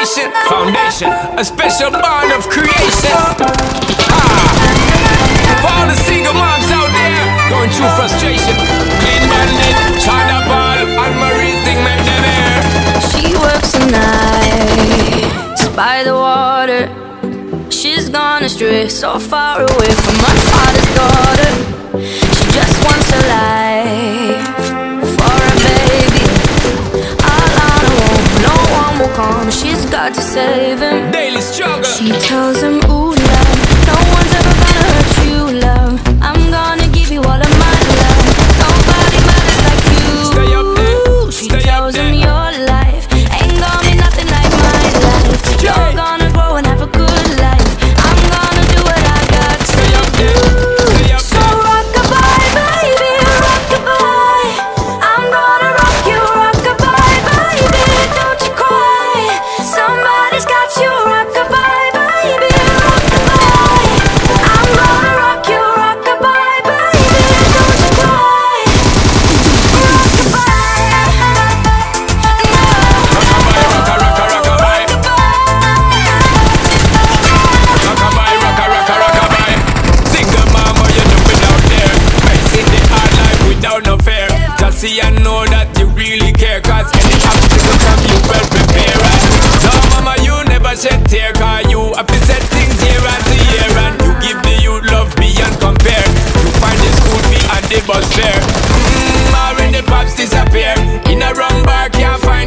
foundation, foundation, a special bond of creation. Ah. For all the single moms out there going through frustration, Clean Bandit, Sean-Da-Paul, and Marie thing make them air. She works the nights by the water. She's gone astray, so far away from her father's daughter. Come. To save him. Daily struggle. She tells him, see and know that you really care Cause any obstacle come you well prepared. and No mama you never shed tear Cause you have to set things year after year. And you give the youth love beyond compare. You find the school fee and the bus fare. Mmm, already pops disappear. In a wrong bar can't find